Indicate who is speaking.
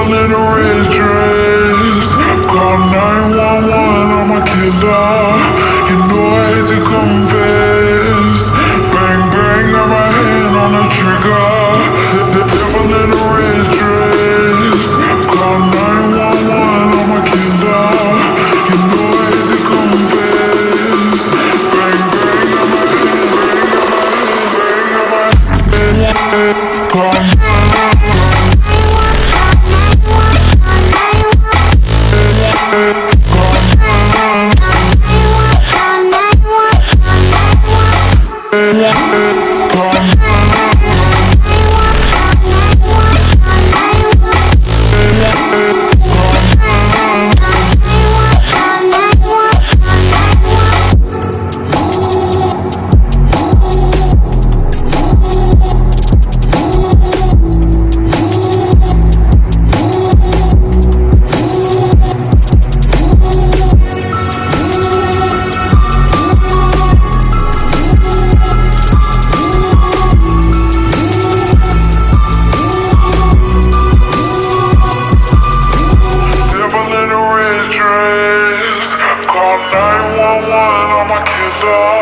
Speaker 1: girl in red dress Call 911, I'm a killer. You know I hate to confess Devil